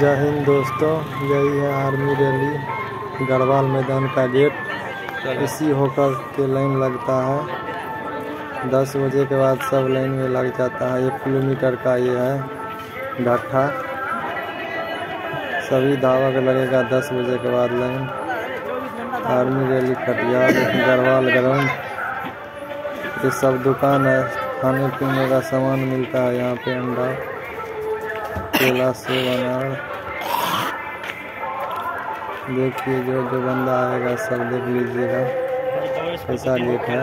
जय हिंद दोस्तों यही है आर्मी रैली गढ़वाल मैदान का गेट। इसी होकर के लाइन लगता है। दस बजे के बाद सब लाइन में लग जाता है। एक किलोमीटर का ये है ढट्ठा सभी धावा का लगेगा दस बजे के बाद line. Army rally Katiyar Garhwal ground ये सब दुकान है। खाने पीने का सामान मिलता है यहाँ पे अंडा। केला सेब अनार देखिए जो जो बंदा आएगा सब देख लीजिएगा। कैसा गेट है।